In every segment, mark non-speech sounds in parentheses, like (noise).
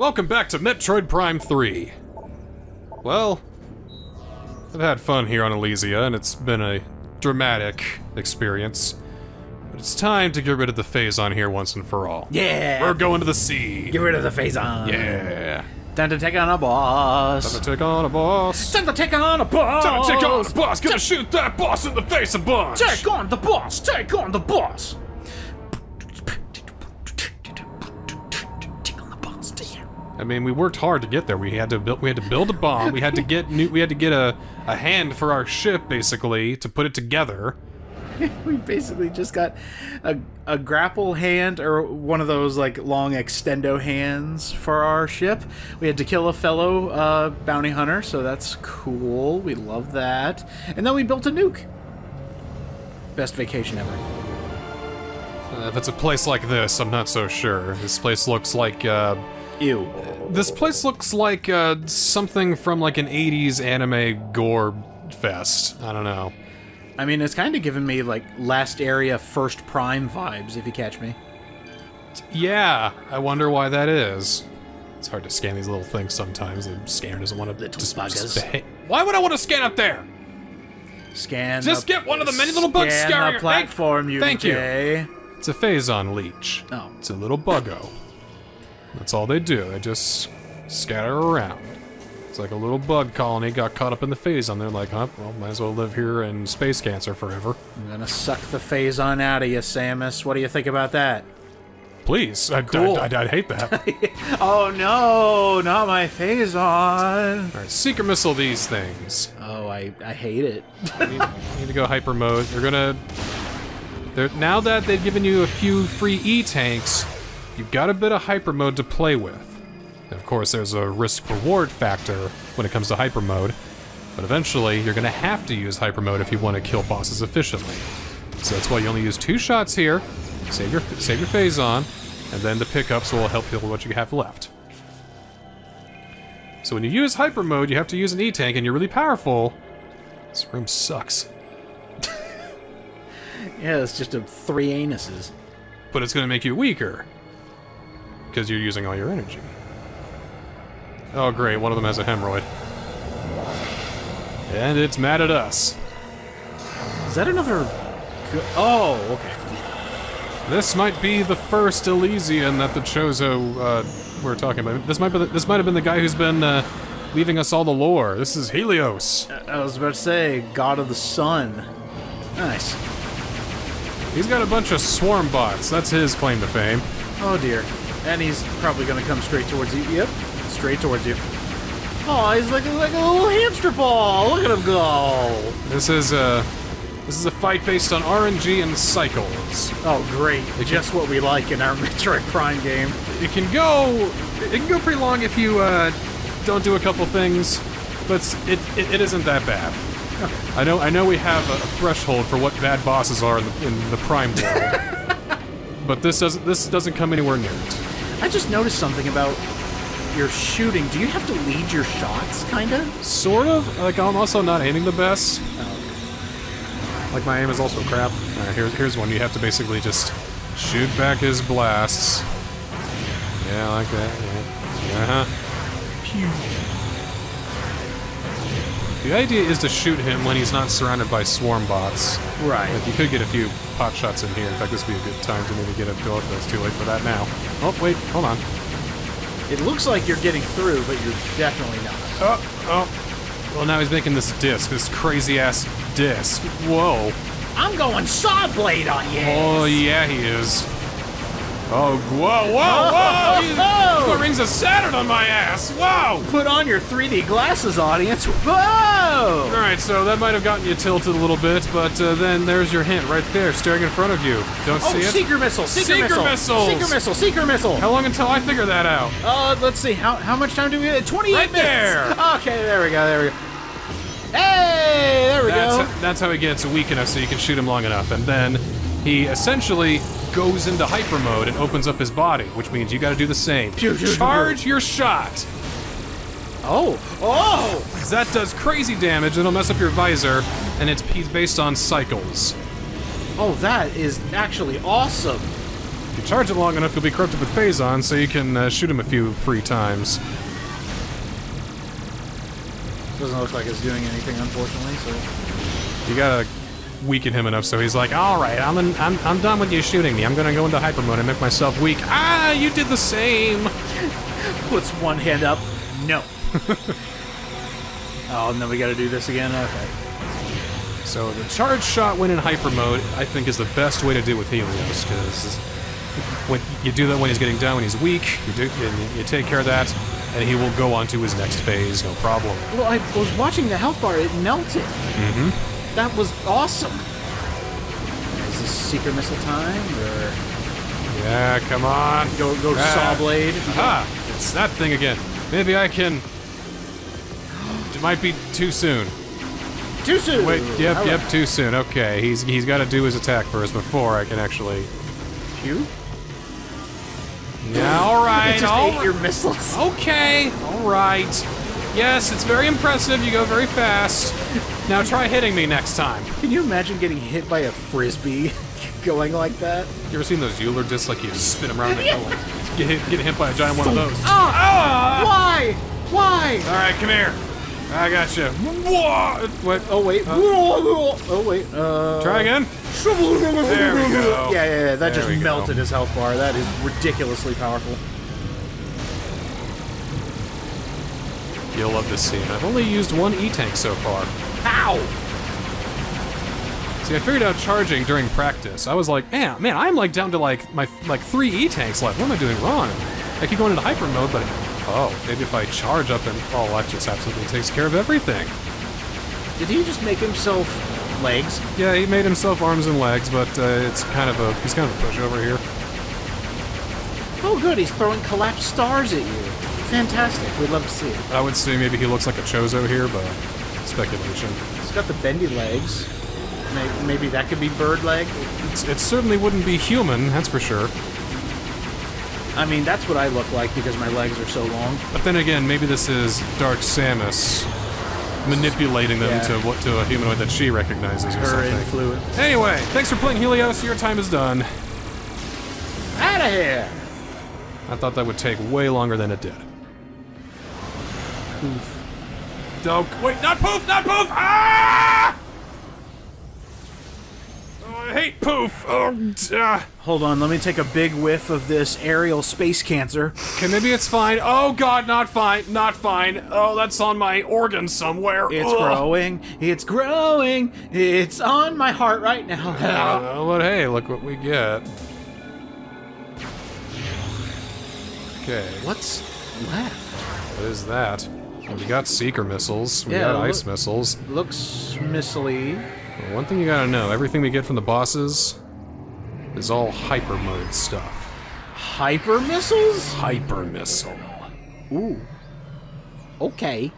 Welcome back to Metroid Prime 3. Well, I've had fun here on Elysia, and it's been a dramatic experience. But it's time to get rid of the Phazon here once and for all. Yeah. We're going to the sea. Get rid of the Phazon. Yeah. Time to take on a boss. Time to take on a boss. Time to take on a boss. Time to take on a boss. Gonna shoot that boss in the face a bunch. Take on the boss. Take on the boss. I mean, we worked hard to get there. We had to build. We had to build a bomb. We had to get new. We had to get a a hand for our ship, basically, to put it together. (laughs) we basically just got a, a grapple hand or one of those like long extendo hands for our ship. We had to kill a fellow uh, bounty hunter, so that's cool. We love that. And then we built a nuke. Best vacation ever. Uh, if it's a place like this, I'm not so sure. This place looks like. Uh, Ew. this place looks like uh, something from like an 80s anime gore fest. I don't know. I mean, it's kind of giving me like last area first prime vibes, if you catch me. Yeah, I wonder why that is. It's hard to scan these little things sometimes. The scanner doesn't want to Little just, buggers. just Why would I want to scan up there? Scan. Just the- get one of the many little bugs scan scaring- the platform, you Thank you. It's a Phazon leech. Oh. It's a little buggo. That's all they do. They just scatter around. It's like a little bug colony got caught up in the Phazon. They're like, huh, well, might as well live here in space cancer forever. I'm gonna suck the Phazon out of you, Samus. What do you think about that? Please, I, Cool. I, would hate that. (laughs) Oh no, not my Phazon. all right, seeker missile these things. Oh, I, I hate it. (laughs) Need, need to go hyper mode. They're gonna. They're now that they've given you a few free E tanks, you've got a bit of hyper mode to play with. And of course, there's a risk reward factor when it comes to hyper mode, but eventually you're gonna have to use hyper mode if you want to kill bosses efficiently. So that's why you only use two shots here. Save your save your Phazon, and then the pickups will help heal what you have left. So when you use hyper mode, you have to use an E tank, and you're really powerful. This room sucks. (laughs) Yeah, it's just a three anuses. but it's going to make you weaker because you're using all your energy. Oh, great! One of them has a hemorrhoid, and it's mad at us. Is that another? Oh, okay. This might be the first Elysian that the Chozo uh, we're talking about. This might be the, this might have been the guy who's been uh, leaving us all the lore. This is Helios. I was about to say, God of the Sun. Nice. He's got a bunch of swarm bots. That's his claim to fame. Oh dear. And he's probably gonna come straight towards you. Yep, straight towards you. Oh, he's like like a little hamster ball. Look at him go. This is uh, this is a fight based on RNG and cycles. Oh, great. Just what we like in our (laughs) Metroid Prime game. It can go. It can go pretty long if you uh, don't do a couple things, but it's- it, it, it isn't that bad. (laughs) I know. I know we have a, a threshold for what bad bosses are in the, in the prime world, (laughs) but this doesn't. This doesn't come anywhere near it. I just noticed something about your shooting. Do you have to lead your shots, kinda? Sort of. Like I'm also not aiming the best. Like my aim is also crap. Alright, here's here's one. You have to basically just shoot back his blasts. Yeah, like that. Yeah. Uh huh. The idea is to shoot him when he's not surrounded by swarm bots. Right. Like you could get a few pot shots in here. In fact, this would be a good time to maybe get a go. That's too late for that now. Oh wait, hold on. It looks like you're getting through, but you're definitely not. Oh, oh. Well, now he's making this disc, this crazy ass disc. Whoa. I'm going saw blade on you. Oh yeah, he is. Oh, whoa, whoa, whoa! He's Oh! put rings of Saturn on my ass. Whoa! Put on your 3D glasses, audience. Whoa! All right, so that might have gotten you tilted a little bit, but uh, then there's your hint right there, staring in front of you. Don't Oh, see it? seeker missile, seeker, Seeker missile, missiles! seeker missile, seeker missile. How long until I figure that out? Uh, let's see. How how much time do we have? 28 Right minutes. there. Okay, there we go. There we go. Hey, there we That's, go. that's how he gets weak enough so you can shoot him long enough. And then he essentially goes into hyper mode and opens up his body, which means you gotta do the same. Charge your shot! Oh, Oh! that does crazy damage, it'll mess up your visor, and it's he's based on cycles. Oh, that is actually awesome. If you charge it long enough, you'll be corrupted with Phazon, so you can uh, shoot him a few free times. Doesn't look like it's doing anything, unfortunately. So You gotta weaken him enough so he's like, all right, I'm, in, I'm I'm done with you shooting me. I'm gonna go into hyper mode and make myself weak. Ah, you did the same. (laughs) puts one hand up. No. (laughs) oh, and then we got to do this again. Okay. So the charge shot when in hyper mode, I think, is the best way to do it with Helios, because when you do that when he's getting down, when he's weak, you do you, you take care of that, and he will go on to his next phase, no problem. Well, I was watching the health bar. It melted. Mm-hmm. That was awesome. Is this seeker missile time or Yeah, come on. go go Ah. saw blade? Ah, it's that thing again. Maybe I can. It might be too soon. Too soon. Wait, yep, All yep, too soon. Okay, he's he's got to do his attack first before I can actually. You? Yeah, all right, It just all ate your missiles. Okay, all right. Yes, it's very impressive. You go very fast. (laughs) Now try hitting me next time. Can you imagine getting hit by a frisbee (laughs) going like that? You ever seen those Euler discs? Like you spin them around and go like, (laughs) get hit, get hit by a giant one of those. Ah! Why? Why? All right, come here. I got you. What? Oh wait. oh wait. Uh, Try again. There we go. (laughs) Yeah, yeah, yeah. That There just we go. melted his health bar. That is ridiculously powerful. You'll love this scene. I've only used one E-tank so far. Ow! See, I figured out charging during practice. I was like, man, man, I'm like down to like my like three E-tanks left. What am I doing wrong? I keep going into hyper mode, but oh, maybe if I charge up and oh, that just absolutely takes care of everything. Did he just make himself legs? Yeah, he made himself arms and legs, but uh, it's kind of a he's kind of a pushover here. Oh, good. He's throwing collapsed stars at you. Fantastic. We'd love to see it. I would say maybe he looks like a Chozo here, but speculation. He's got the bendy legs. Maybe that could be bird leg. It's, it certainly wouldn't be human, that's for sure. I mean, that's what I look like because my legs are so long. But then again, maybe this is Dark Samus manipulating them Yeah. to what to a humanoid that she recognizes or Her something. influence. Anyway, thanks for playing Helios. Your time is done. Out of here! I thought that would take way longer than it did. Poof. Oh, wait, not poof, not poof! Ah! Oh, I hate poof. Oh, ah. Hold on, let me take a big whiff of this aerial space cancer. Okay, maybe it's fine. Oh God, not fine, not fine. Oh, that's on my organ somewhere. It's Ugh. growing. It's growing. It's on my heart right now. (laughs) Uh, but hey, look what we get. Okay, What's left? what is that? We got seeker missiles. We Yeah, got ice missiles. Looks missily. Well, One thing you gotta know: everything we get from the bosses is all hyper mode stuff. Hyper missiles? Hyper missile. Ooh. Okay.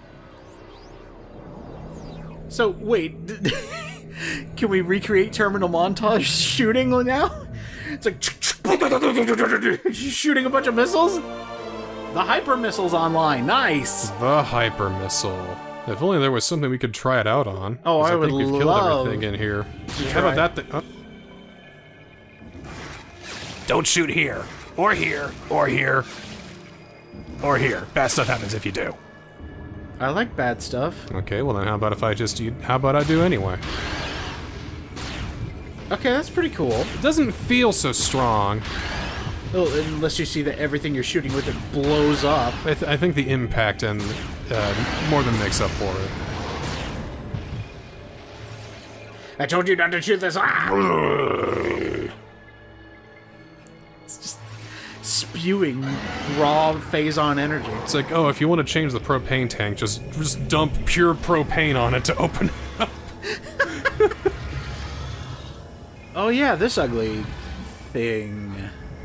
So wait, (laughs) can we recreate terminal montage (laughs) shooting now? It's like (laughs) shooting a bunch of missiles. The hyper missiles online. Nice. The hyper missile. If only there was something we could try it out on. Oh, I would think we've killed everything in here. How about that thing? Oh. Don't shoot here, or here, or here, or here. Bad stuff happens if you do. I like bad stuff. Okay, well then, how about if I just? How about I do anyway? Okay, that's pretty cool. It doesn't feel so strong. Well, unless you see that everything you're shooting with it blows up. I, th- I think the impact and uh, more than makes up for it. I told you not to shoot this. Ah! It's just spewing raw phazon energy. It's like, oh, if you want to change the propane tank, just just dump pure propane on it to open it up. (laughs) Oh yeah, this ugly thing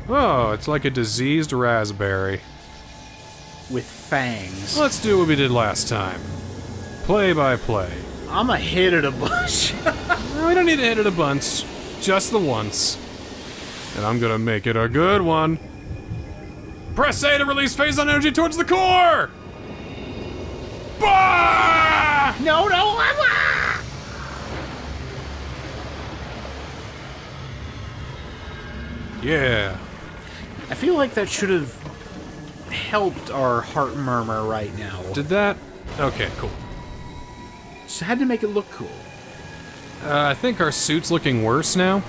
Oh, it's like a diseased raspberry. with fangs. Let's do what we did last time. Play by play. I'm a hit at a bunch. (laughs) No, we don't need to hit it a bunch. Just the once. And I'm gonna make it a good one. Press A to release Phazon energy towards the core! Bah! no, no, I'm. ah! Yeah. I feel like that should have helped our heart murmur right now. Did that? Okay, cool. Just had to make it look cool. Uh, I think our suit's looking worse now.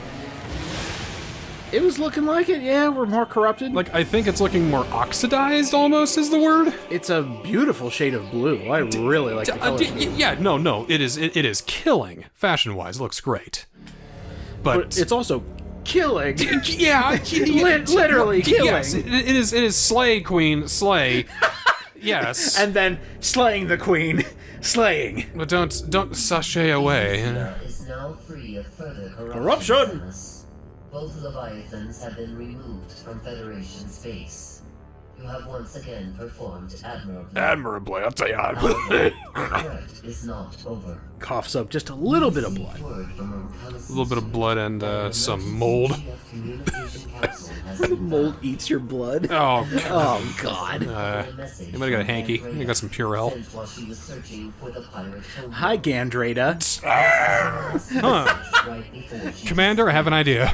It was looking like it. Yeah, we're more corrupted. Like, I think it's looking more oxidized, almost, is the word. it's a beautiful shade of blue. I really like the Uh, color. d- yeah, no, no, it is, it, it is killing. Fashion-wise, looks great. But, but it's also killing. (laughs) yeah, Lit- literally killing. Yes, it, it is, it is slay, queen, slay. yes. (laughs) and then slaying the queen, slaying. But don't, don't sashay away. is now free of further corruption. Corruption! Both Leviathans have been removed from Federation space. You have once again performed admirably. Admirably, I'll tell you. The (laughs) threat is not over. Coughs up just a little bit of blood. A little bit of blood and uh, some mold. (laughs) (laughs) Mold eats your blood. Oh, Oh God. uh, anybody got a hanky? You got some Purell? While she was searching for the pirate home Hi, Gandrayda. Huh. right before she Commander, I have an idea.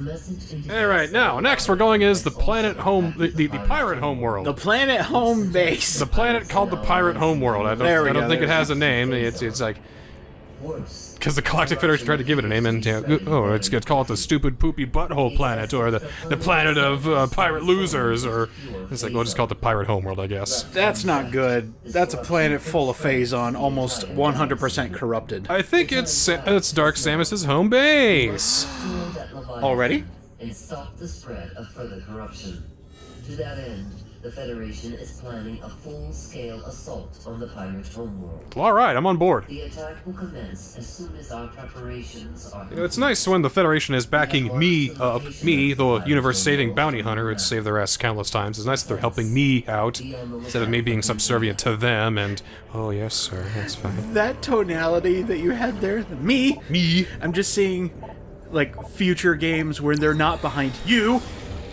To our surprise, the message indicates All right, now next we're going is the planet home, the, the, the pirate home world. The planet home base. The planet called the pirate home world. I don't, I don't think it has a name. It's it's like worse. Because the Galactic Federation tried to give it a name, and you know, oh, it's it's called the stupid poopy butthole planet, or the the planet of uh, pirate losers, or it's like we'll just call it the pirate homeworld, I guess. That's not good. That's a planet full of Phazon, almost 100% corrupted. I think it's Sa- it's Dark Samus's home base. Destroy that Leviathan Already? And stop the spread of further corruption. To that end, the Federation is planning a full-scale assault on the pirate homeworld. All right, I'm on board. The attack will commence as soon as our preparations are You know, It's nice when the Federation is backing me up, me, the universe-saving bounty hunter, it's saved their ass countless times. It's nice that they're helping me out, instead of me being subservient to them, and, oh yes, sir, that's fine. That tonality that you had there, me, Me? I'm just seeing like future games where they're not behind you.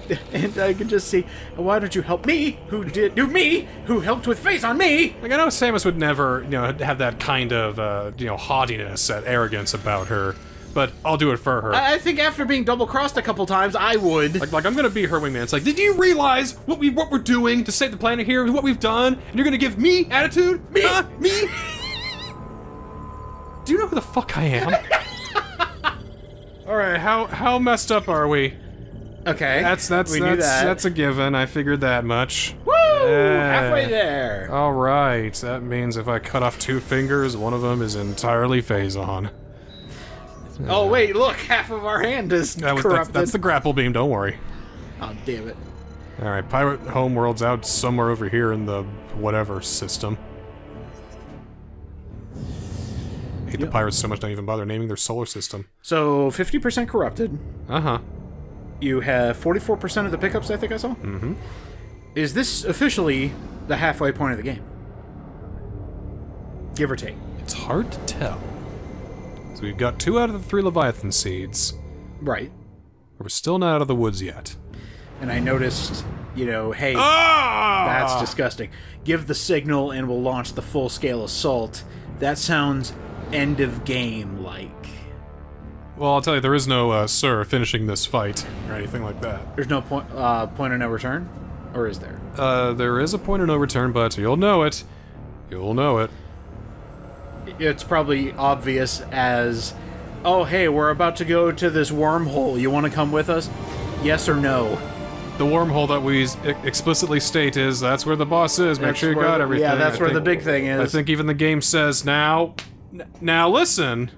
(laughs) And I can just see, why don't you help me? Who did do me? Who helped with face on me? Like, I know Samus would never, you know, have that kind of, uh, you know, haughtiness, that arrogance about her, but I'll do it for her. I I think after being double crossed a couple times, I would. Like, like I'm gonna be her wingman. It's like, did you realize what we what we're doing to save the planet here, what we've done, and you're gonna give me attitude? Me, huh? me. (laughs) Do you know who the fuck I am? (laughs) All right, how how messed up are we? Okay, That's that's we that's that. that's a given. I figured that much. Woo! Yeah. Halfway there. All right, that means if I cut off two fingers, one of them is entirely Phazon. Oh wait, look, half of our hand is That was that's, corrupted. that's the grapple beam. Don't worry. Oh damn it! All right, pirate homeworld's out somewhere over here in the whatever system. Hate the pirates so much, don't even bother naming their solar system. So fifty percent corrupted. Uh huh. You have forty-four percent of the pickups. I think I saw. Mm-hmm. Is this officially the halfway point of the game? Give or take. It's hard to tell. So we've got two out of the three Leviathan seeds. Right. We're still not out of the woods yet. And I noticed, you know, hey, Ah! that's disgusting. Give the signal and we'll launch the full-scale assault. That sounds end of game like. Well, I'll tell you, there is no uh, sir finishing this fight or anything like that. There's no point uh, point of no return, or is there? Uh, there is a point of no return, but you'll know it. You'll know it. It's probably obvious as, oh hey, we're about to go to this wormhole. You want to come with us? Yes or no? The wormhole that we explicitly state is that's where the boss is. Make That's sure you got the- everything. Yeah, that's I where think- the big thing is. I think even the game says now. n- Now listen,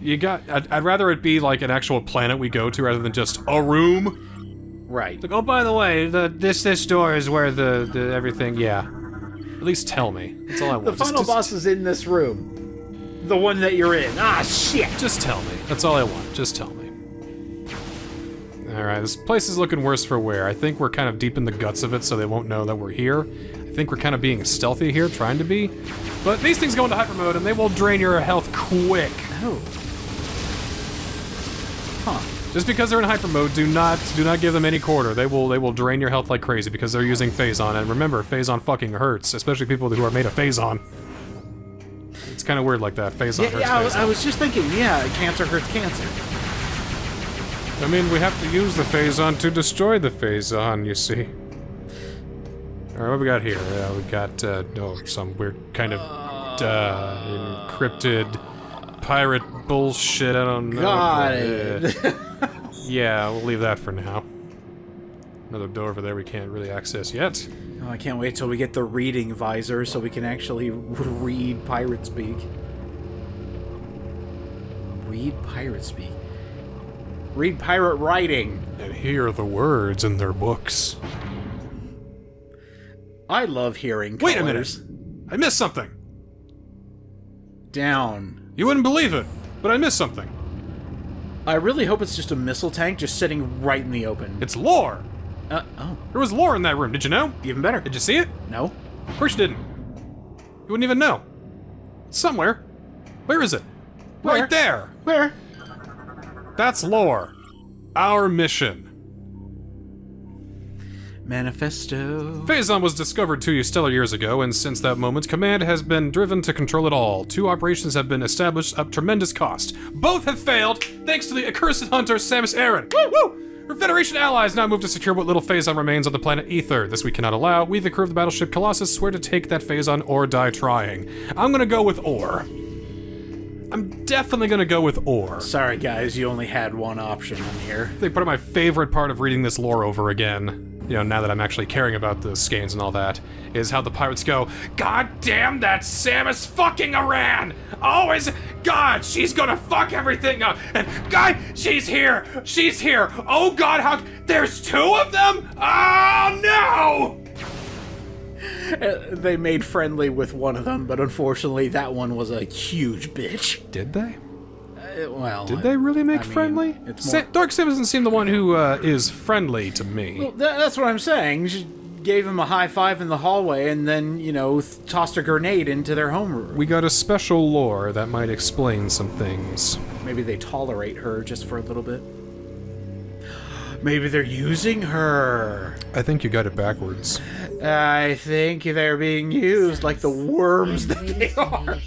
you got. I'd, I'd rather it be like an actual planet we go to rather than just a room. right. Like, oh, by the way, the this this door is where the the everything. Yeah, at least tell me. That's all I want. The final just, boss is in this room. The one that you're in. Ah, shit! Just tell me. That's all I want. Just tell me. Alright, this place is looking worse for wear. I think we're kind of deep in the guts of it, so they won't know that we're here. I think we're kind of being stealthy here, trying to be. But these things go into hyper mode, and they will drain your health quick. Oh. Huh. Just because they're in hyper mode, do not do not give them any quarter. They will they will drain your health like crazy because they're using Phazon. And remember, Phazon fucking hurts, especially people who are made of Phazon. It's kind of weird like that. Phazon Yeah, hurts yeah I, was. I was just thinking, yeah, cancer hurts cancer. I mean, we have to use the phazon to destroy the phazon, you see. Alright, what we got here? Uh, we got, uh, oh, some weird kind of, uh, encrypted pirate bullshit, I don't know. Got it. (laughs) Yeah, we'll leave that for now. Another door over there we can't really access yet. Oh, I can't wait till we get the reading visor so we can actually (laughs) read pirate speak. Read pirate speak. Read pirate writing. And hear the words in their books. I love hearing Wait a minute! I missed something! Down. You wouldn't believe it, but I missed something. I really hope it's just a missile tank just sitting right in the open. It's lore! Uh, oh, There was lore in that room, did you know? even better. Did you see it? No? Of course you didn't. You wouldn't even know. It's somewhere. Where is it? Where? Right there! Where? That's lore. Our mission. Manifesto. Phazon was discovered two stellar years ago, and since that moment, Command has been driven to control it all. Two operations have been established at tremendous cost. Both have failed, thanks to the accursed hunter Samus Aran. Woo woo! Her Federation allies now move to secure what little Phazon remains on the planet Aether. This we cannot allow. We, the crew of the battleship Colossus, swear to take that Phazon or die trying. I'm gonna go with or. I'm definitely gonna go with or. Sorry, guys, you only had one option in here. They put part my favorite part of reading this lore over again, you know, now that I'm actually caring about the skeins and all that, is how the pirates go, God damn that Samus fucking Iran! Always, God, she's gonna fuck everything up! And God, she's here! She's here! Oh God, how, there's two of them? Oh no! Uh, They made friendly with one of them, but unfortunately, that one was a huge bitch. Did they? Uh, well, Did they really make I mean, friendly? it's Sa- Dark Samus doesn't seem the one who uh, is friendly to me. Well, tha- that's what I'm saying. She gave him a high five in the hallway, and then you know th- tossed a grenade into their homeroom. we got a special lore that might explain some things. Maybe they tolerate her just for a little bit. Maybe they're using her. I think you got it backwards. I think they're being used like the worms that they are.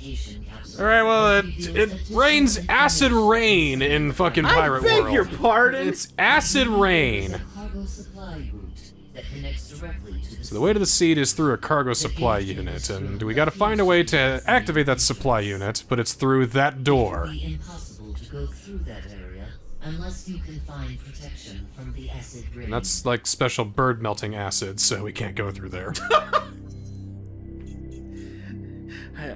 All right, well, it, it rains acid rain in fucking pirate world. I pirate beg world. your pardon. It's acid rain. A cargo supply route that connects directly to the So the way to the seed is through a cargo supply unit, and we got to find a way to activate that supply unit, but it's through that door. Unless you can find protection from the acid rain. And that's like special bird melting acid, so we can't go through there. (laughs)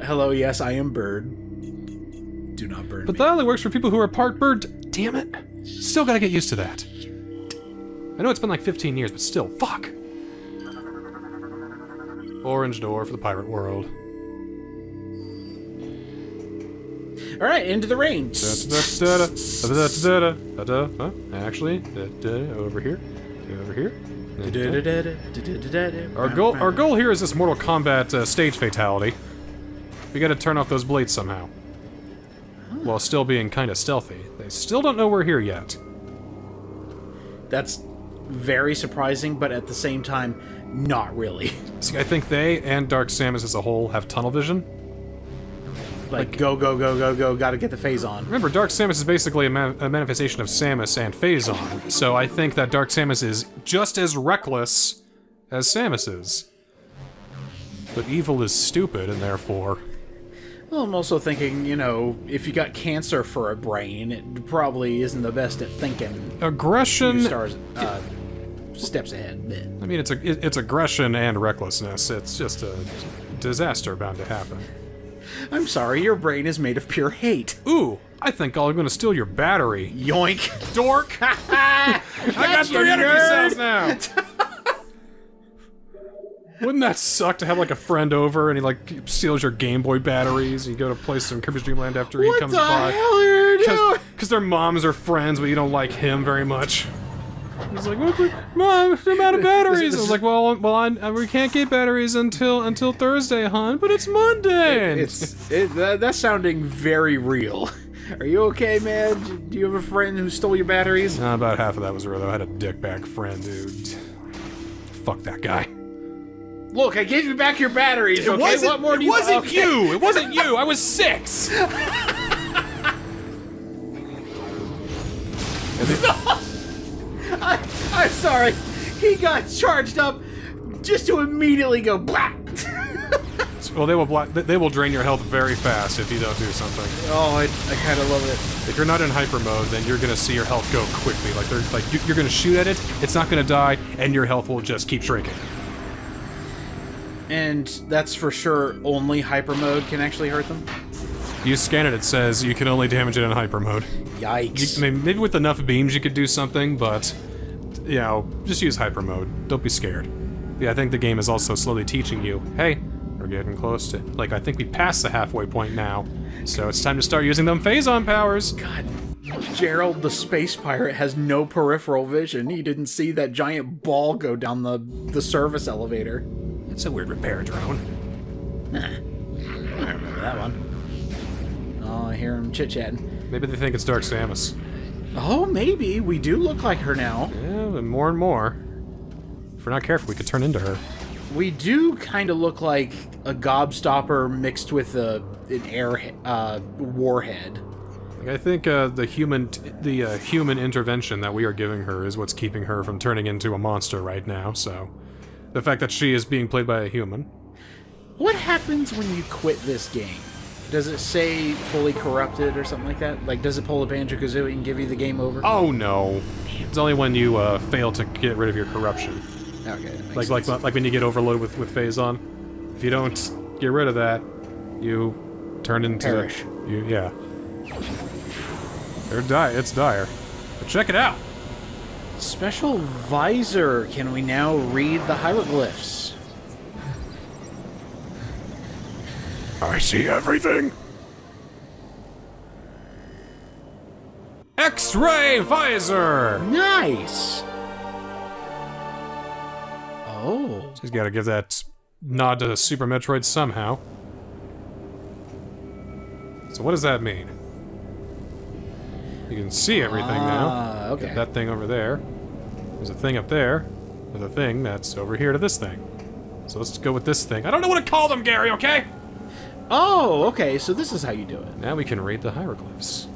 Hello, yes, I am Bird. Do not burn But me. that only works for people who are part bird. Damn it. Still gotta get used to that. I know it's been like 15 years, but still, fuck. Orange door for the pirate world. All right, into the rain. Huh? Actually, over here, over here. Our goal, our goal here is this Mortal Kombat uh, stage fatality. We gotta turn off those blades somehow. While still being kinda stealthy. They still don't know we're here yet. That's very surprising, but at the same time, not really. See, I think they and Dark Samus as a whole have tunnel vision. Like, go, go, go, go, go, gotta get the Phazon. Remember, Dark Samus is basically a, ma- a manifestation of Samus and Phazon, so I think that Dark Samus is just as reckless as Samus is. But evil is stupid, and therefore. Well, I'm also thinking, you know, if you got cancer for a brain, it probably isn't the best at thinking Aggression. stars, uh, steps ahead. I mean, it's a, it- it's aggression and recklessness. It's just a disaster bound to happen. I'm sorry, your brain is made of pure hate. Ooh, I think I'm gonna steal your battery. Yoink. Dork! (laughs) I got three energy nerd. cells now! (laughs) Wouldn't that suck to have like a friend over and he like steals your Game Boy batteries and you go to play some Kirby's Dream Land after he comes by? What the hell are you doing? Because their moms are friends, but you don't like him very much. He's like, what the, Mom, I'm out of (laughs) batteries. I was like, well, well, I, uh, we can't get batteries until until Thursday, hon. But it's Monday. And It's it, that, that's sounding very real. (laughs) Are you okay, man? Do you have a friend who stole your batteries? Uh, about half of that was real. though. I had a dickbag friend, dude. Fuck that guy. Look, I gave you back your batteries. okay, what more do you? Want? It wasn't okay. you. It wasn't (laughs) you. I was six. I'm sorry. He got charged up just to immediately go black. (laughs) Well, they will block, they will drain your health very fast if you don't do something. oh, I, I kind of love it. If you're not in hyper mode, then you're gonna see your health go quickly. Like they're like you- you're gonna shoot at it, it's not gonna die, and your health will just keep shrinking. And that's for sure only hyper mode can actually hurt them. You scan it, it says you can only damage it in hyper mode. Yikes. I mean, maybe with enough beams you could do something, but you know, just use hyper mode. Don't be scared. Yeah, I think the game is also slowly teaching you, hey, we're getting close to like I think we passed the halfway point now, so it's time to start using them phazon powers. God, Gerald the space pirate has no peripheral vision. He didn't see that giant ball go down the the service elevator. It's a weird repair drone. I remember that one. Oh, I hear him chit chatting. Maybe they think it's Dark Samus. Oh, maybe we do look like her now. Yeah, and more and more. If we're not careful, we could turn into her. We do kind of look like a gobstopper mixed with a an air uh, warhead. I think uh, the human the uh, human intervention that we are giving her is what's keeping her from turning into a monster right now. So, the fact that she is being played by a human. What happens when you quit this game? Does it say fully corrupted or something like that? Like, does it pull a Banjo Kazooie and give you the game over? Oh no! It's only when you uh, fail to get rid of your corruption. okay. that makes Like like like when you get overloaded with with Phazon. If you don't get rid of that, you turn into Perish. You yeah. They're die. It's dire. But check it out. Special visor. Can we now read the hieroglyphs? I see everything. X-ray visor. Nice. Oh. He's got to give that nod to Super Metroid somehow. So what does that mean? You can see everything now. Ah, okay. Got that thing over there. There's a thing up there. There's a thing that's over here to this thing. So let's go with this thing. I don't know what to call them, Gary, okay? Oh, okay. So this is how you do it. Now we can read the hieroglyphs.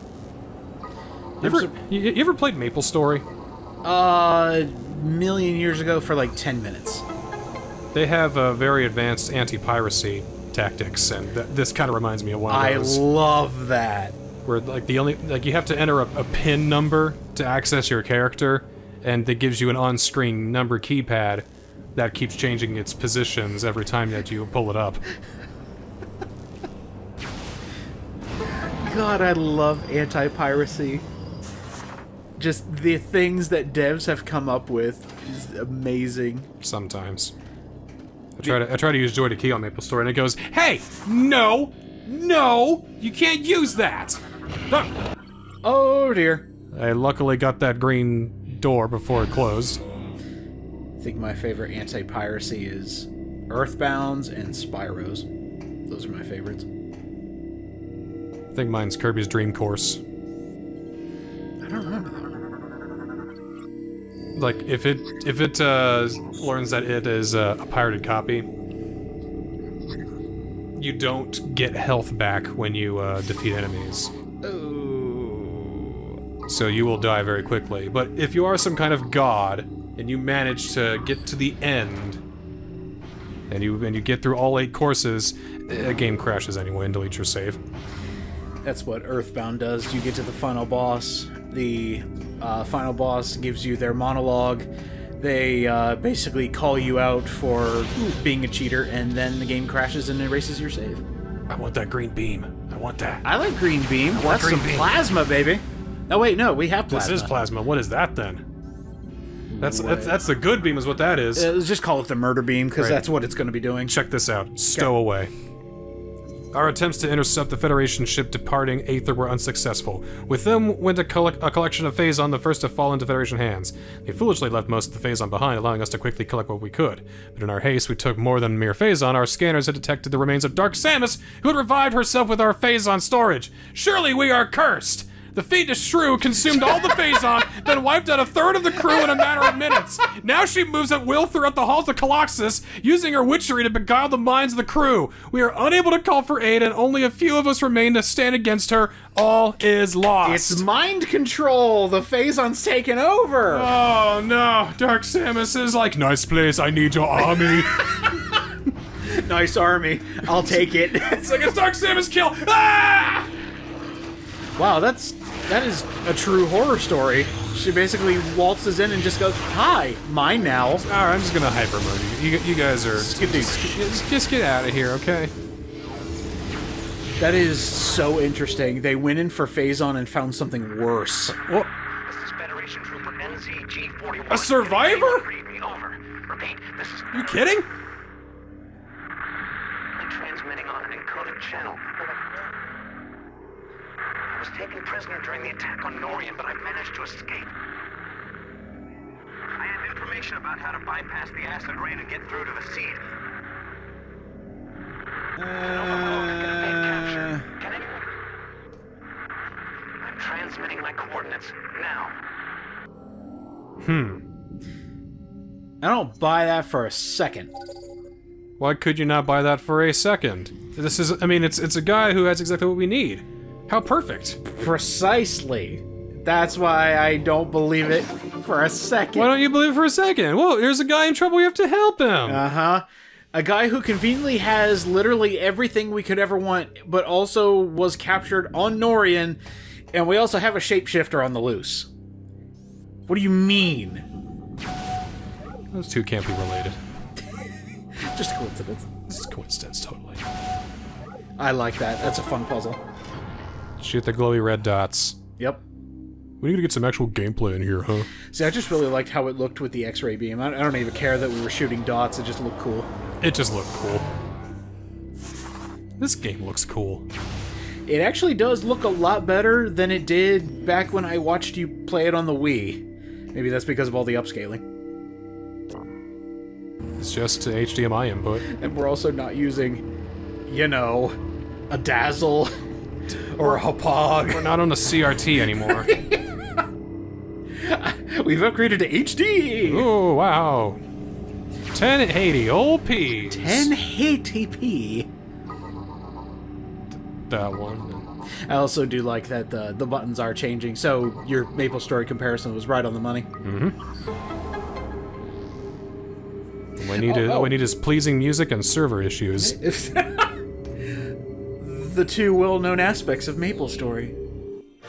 You ever, you, you ever played Maple Story? Uh, million years ago for like ten minutes. They have uh, very advanced anti-piracy tactics, and th this kind of reminds me of one of I those. I love that. where like the only like you have to enter a, a pin number to access your character, and it gives you an on-screen number keypad that keeps changing its positions every time that you pull it up. God, I love anti-piracy. Just the things that devs have come up with is amazing. Sometimes. I try to I try to use JoyToKey on Maple Story, and it goes, "Hey, no, no, you can't use that." Ah! Oh dear. I luckily got that green door before it closed. I think my favorite anti-piracy is Earthbounds and Spyros. Those are my favorites. I think mine's Kirby's Dream Course. I don't remember that. like if it if it uh, learns that it is uh, a pirated copy you don't get health back when you uh, defeat enemies Oh. so you will die very quickly but if you are some kind of god and you manage to get to the end and you and you get through all eight courses a game crashes anyway and deletes your save That's what Earthbound does. You get to the final boss. The uh, final boss gives you their monologue. They uh, basically call you out for being a cheater, and then the game crashes and erases your save. i want that green beam i want that I like green beam. That's green some beam. plasma, baby. Oh wait, no, we have plasma. this is plasma what is that then that's, that's that's the good beam is what that is Uh, let's just call it the murder beam because Right. that's what it's going to be doing. Check this out. Stow away. Our attempts to intercept the Federation ship departing Aether were unsuccessful. With them went a, colle- a collection of Phazon, the first to fall into Federation hands. They foolishly left most of the Phazon behind, allowing us to quickly collect what we could. But in our haste, we took more than mere Phazon. Our scanners had detected the remains of Dark Samus, who had revived herself with our Phazon storage. Surely we are cursed! The Fiendish Shrew consumed all the Phazon, then wiped out a third of the crew in a matter of minutes. Now she moves at will throughout the halls of Colossus, using her witchery to beguile the minds of the crew. We are unable to call for aid, and only a few of us remain to stand against her. All is lost. It's mind control. The Phazon's taken over. Oh no, Dark Samus is like, nice place, I need your army. (laughs) nice army. I'll take it. (laughs) it's like a Dark Samus kill. Ah! wow, that's that is a true horror story. She basically waltzes in and just goes, "Hi, mine now." Alright, I'm just gonna hyper mode you. You, you guys are. Skip these. Just, just get out of here, okay? That is so interesting. They went in for Phazon and found something worse. Well, This is Federation Trooper NZG-41. A survivor? Read me over. Repeat, this is... you kidding? I'm transmitting on an encoded channel. I was taken prisoner during the attack on Norion, but I managed to escape. I have information about how to bypass the acid rain and get through to the seed. Uh, Can anyone... I'm transmitting my coordinates now. Hmm. I don't buy that for a second. Why could you not buy that for a second? This is, I mean, it's it's a guy who has exactly what we need. How perfect. Precisely. That's why I don't believe it for a second. Why don't you believe it for a second? Whoa, there's a guy in trouble, we have to help him. Uh huh. A guy who conveniently has literally everything we could ever want, but also was captured on Norion, and we also have a shapeshifter on the loose. What do you mean? Those two can't be related. (laughs) Just a coincidence. This is coincidence, totally. I like that. That's a fun puzzle. Shoot the glowy red dots. Yep. We need to get some actual gameplay in here, huh? See, I just really liked how it looked with the X-ray beam. I I don't even care that we were shooting dots. It just looked cool. It just looked cool. This game looks cool. It actually does look a lot better than it did back when I watched you play it on the Wii. Maybe that's because of all the upscaling. It's just HDMI input. And we're also not using, you know, a Dazzle (laughs) or a Hauppauge. We're not on a CRT anymore. (laughs) We've upgraded to HD! oh, wow. 1080 OP. 1080p. That one. I also do like that the, the buttons are changing, so your Maple Story comparison was right on the money. All I need, is, Oh, all oh. I need is pleasing music and server issues. (laughs) the two well-known aspects of Maple Story.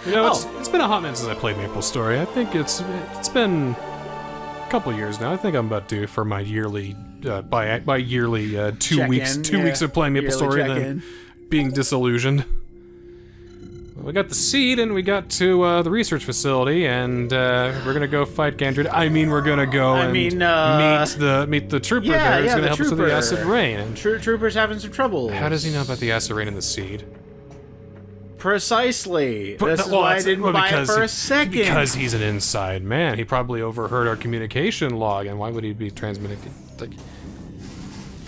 You know, it's, Oh. it's been a hot minute since I played Maple Story. I think it's it's been a couple years now. I think I'm about due for my yearly uh, by by yearly uh, two Check weeks in, two yeah. weeks of playing Maple Yearly Story and then in. being disillusioned. We got the seed and we got to uh, the research facility and uh, we're gonna go fight Gandrayda. I mean, we're gonna go I and mean, uh, meet the meet the trooper yeah, there who's yeah, gonna the help us with the acid rain. And Tro- Trooper's having some trouble. how does he know about the acid rain and the seed? Precisely. this is well, why I didn't well, buy it because for a second. Because he's an inside man. He probably overheard our communication log, and why would he be transmitting? Like,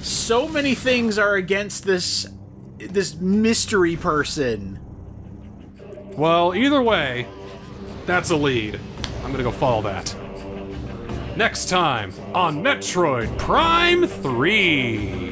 so many things are against this this mystery person. Well, either way, that's a lead. I'm gonna go follow that. Next time on Metroid Prime 3.